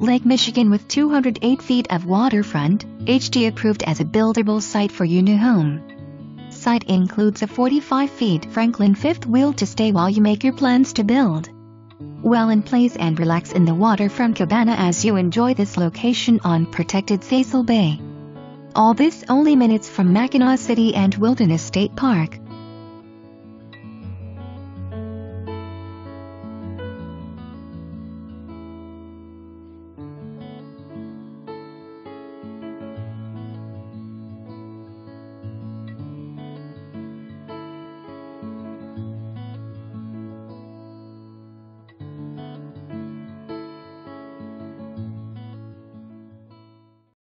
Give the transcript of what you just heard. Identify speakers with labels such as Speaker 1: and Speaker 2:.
Speaker 1: Lake Michigan with 208 feet of waterfront, HD approved as a buildable site for your new home. Site includes a 45 feet Franklin fifth wheel to stay while you make your plans to build. Well in place and relax in the water from cabana as you enjoy this location on protected Cecil Bay. All this only minutes from Mackinaw City and Wilderness State Park.